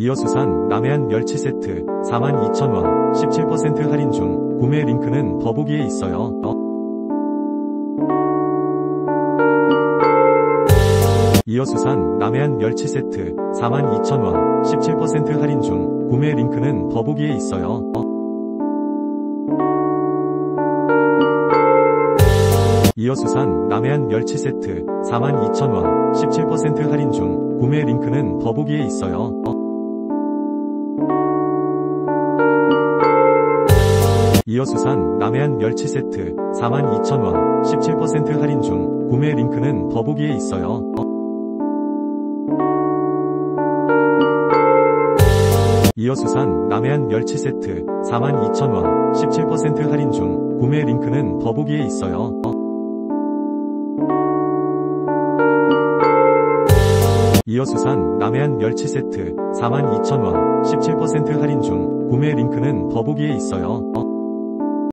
이어 수산 남해안 멸치 세트 42,000원 17% 할인 중 구매 링크는 더보기에 있어요. 어? 이어 수산 남해안 멸치 세트 42,000원 17% 할인 중 구매 링크는 더보기에 있어요. 어? 이어 수산 남해안 멸치 세트 42,000원 17% 할인 중 구매 링크는 더보기에 있어요. 어? 이어 수산 남해안 멸치 세트 42,000원 17% 할인 중 구매 링크는 더보기에 있어요. 어? 이어 수산 남해안 멸치 세트 42,000원 17% 할인 중 구매 링크는 더보기에 있어요. 어? 이어 수산 남해안 멸치 세트 42,000원 17% 할인 중 구매 링크는 더보기에 있어요. 어?